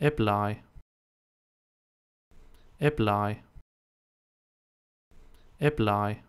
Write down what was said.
apply. Apply. Apply.